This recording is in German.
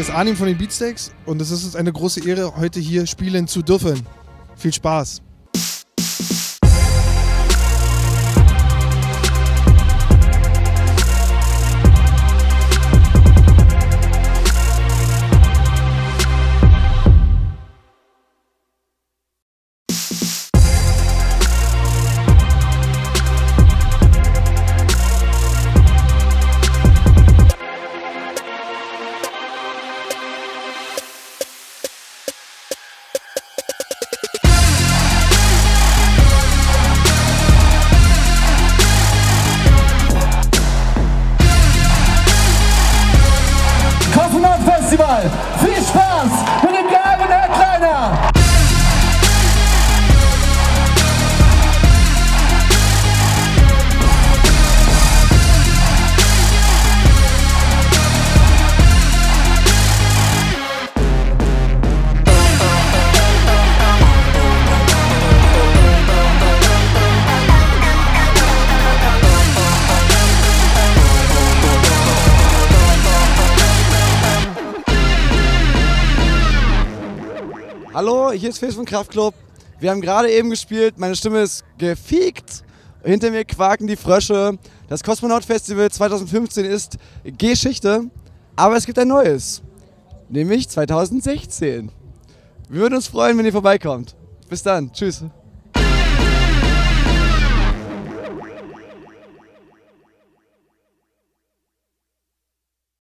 ist Arnim von den Beatsteaks und es ist uns eine große Ehre, heute hier spielen zu dürfen. Viel Spaß. Festival. Viel Spaß Hallo, hier ist Fes vom Kraftclub. Wir haben gerade eben gespielt, meine Stimme ist gefiegt. Hinter mir quaken die Frösche. Das Kosmonaut Festival 2015 ist Geschichte, aber es gibt ein neues, nämlich 2016. Wir würden uns freuen, wenn ihr vorbeikommt. Bis dann, tschüss.